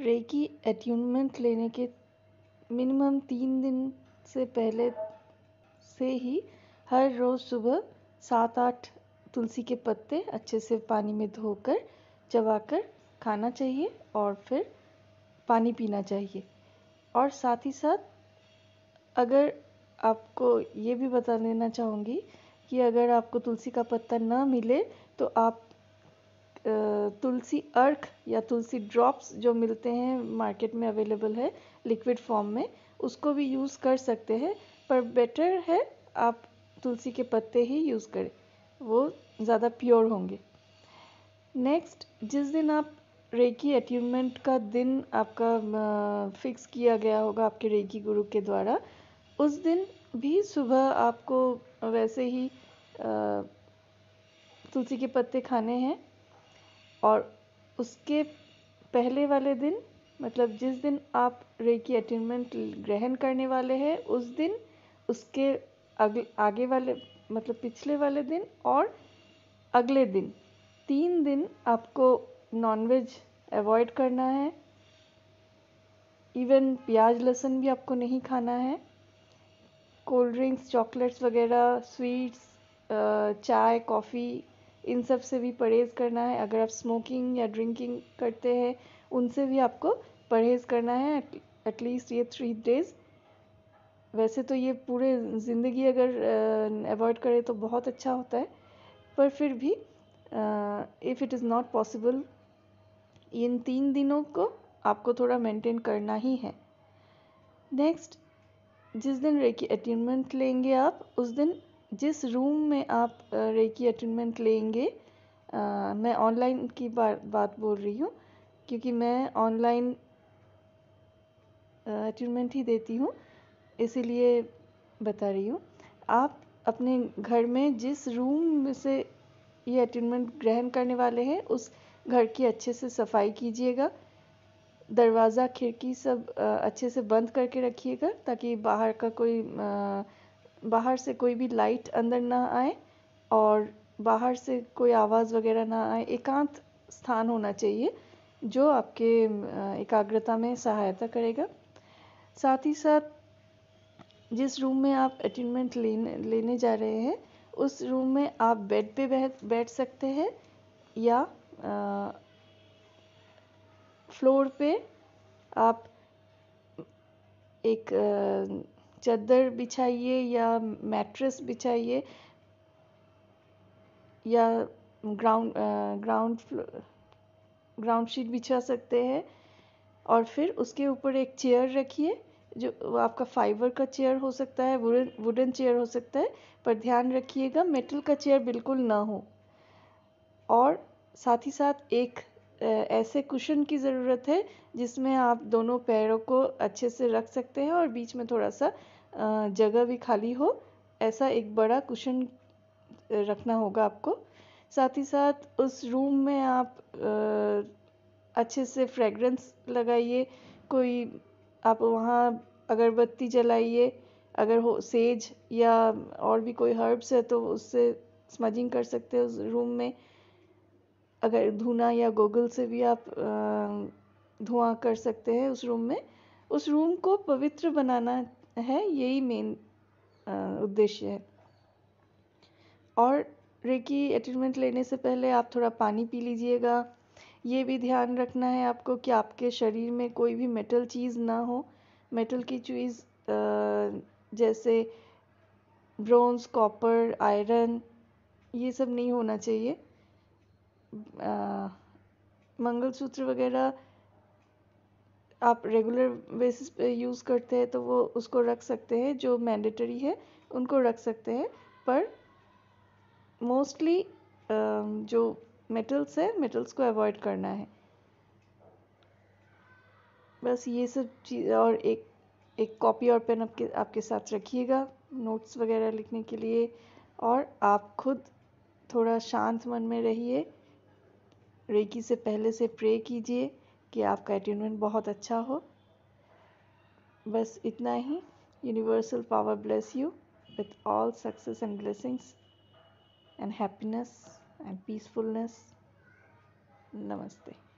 Recce attunement लेने के minimum तीन दिन से पहले से ही हर रोज़ सुबह सात आठ तुलसी के पत्ते अच्छे से पानी में धोकर, चबाकर खाना चाहिए और फिर पानी पीना चाहिए। और साथ ही साथ अगर आपको ये भी बता देना चाहूँगी कि अगर आपको तुलसी का पत्ता ना मिले तो आप तुलसी अर्क या तुलसी ड्रॉप्स जो मिलते हैं मार्केट में अवेलेबल है लिक्विड फॉर्म में, उसको भी यूज़ कर सकते हैं, पर बेटर है आप तुलसी के पत्ते ही यूज़ करें, वो ज़्यादा प्योर होंगे। नेक्स्ट जिस दिन आप रेकी अट्यूनमेंट का दिन आपका फिक्स किया गया होगा आपके रेकी गुरु के द्वारा, उस दिन भी सुबह आपको वैसे ही तुलसी के पत्ते खाने हैं। और उसके पहले वाले दिन मतलब जिस दिन आप रेकी अटेनमेंट ग्रहण करने वाले हैं, उस दिन उसके अगले आगे वाले मतलब पिछले वाले दिन और अगले दिन, तीन दिन आपको नॉनवेज अवॉइड करना है। इवन प्याज लहसुन भी आपको नहीं खाना है। कोल्ड ड्रिंक्स चॉकलेट्स वगैरह स्वीट्स चाय कॉफ़ी इन सबसे भी परहेज़ करना है। अगर आप स्मोकिंग या ड्रिंकिंग करते हैं, उनसे भी आपको परहेज़ करना है एटलीस्ट ये थ्री डेज़ वैसे तो ये पूरे ज़िंदगी अगर अवॉइड करें तो बहुत अच्छा होता है। पर फिर भी if it is not possible इन तीन दिनों को आपको थोड़ा मेंटेन करना ही है। नेक्स्ट जिस दिन रेकी अटेनमेंट लेंगे आप, उस दिन जिस रूम में आप रेकी अटेनमेंट लेंगे आ, मैं ऑनलाइन की बात बात बोल रही हूँ क्योंकि मैं ऑनलाइन अटेनमेंट ही देती हूँ इसीलिए बता रही हूँ। आप अपने घर में जिस रूम से ये अटेनमेंट ग्रहण करने वाले हैं उस घर की अच्छे से सफ़ाई कीजिएगा दरवाज़ा खिड़की सब अच्छे से बंद करके रखिएगा ताकि बाहर का कोई आ, बाहर से कोई भी लाइट अंदर ना आए और बाहर से कोई आवाज़ वगैरह ना आए एकांत स्थान होना चाहिए जो आपके एकाग्रता में सहायता करेगा। साथ ही साथ जिस रूम में आप अटेनमेंट लेने लेने जा रहे हैं उस रूम में आप बेड पे बैठ बैठ सकते हैं या आ, फ्लोर पे आप एक आ, चादर बिछाइए या मैट्रेस बिछाइए या ग्राउंड ग्राउंड ग्राउंड शीट बिछा सकते हैं। और फिर उसके ऊपर एक चेयर रखिए, जो आपका फाइबर का चेयर हो सकता है, वुडन वुडन चेयर हो सकता है, पर ध्यान रखिएगा, मेटल का चेयर बिल्कुल ना हो। और साथ ही साथ एक ऐसे कुशन की ज़रूरत है, जिसमें आप दोनों पैरों को अच्छे से रख सकते हैं और बीच में थोड़ा सा जगह भी खाली हो। ऐसा एक बड़ा कुशन रखना होगा आपको। साथ ही साथ उस रूम में आप अच्छे से फ्रेगरेंस लगाइए। कोई आप वहाँ अगरबत्ती जलाइए। अगर हो, सेज या और भी कोई हर्ब्स है तो उससे स्मजिंग कर सकते हैं उस रूम में। अगर धुना या गोगल से भी आप धुआँ कर सकते हैं उस रूम में, उस रूम को पवित्र बनाना है, यही मेन उद्देश्य है। और रेकी अटेनमेंट लेने से पहले आप थोड़ा पानी पी लीजिएगा। ये भी ध्यान रखना है आपको कि आपके शरीर में कोई भी मेटल चीज़ ना हो। मेटल की चीज़ जैसे ब्रोंज कॉपर आयरन ये सब नहीं होना चाहिए। मंगलसूत्र वगैरह आप रेगुलर बेसिस पे यूज़ करते हैं तो वो उसको रख सकते हैं, जो मैंडेटरी है, उनको रख सकते हैं, पर मोस्टली जो मेटल्स है मेटल्स को अवॉइड करना है। बस ये सब चीज़, और एक एक कॉपी और पेन आपके आपके साथ रखिएगा नोट्स वगैरह लिखने के लिए, और आप खुद थोड़ा शांत मन में रहिए। रेकी से पहले से प्रे कीजिए कि आपका अटेनमेंट बहुत अच्छा हो। बस इतना ही। Universal power bless you with all success and blessings and happiness and peacefulness. नमस्ते।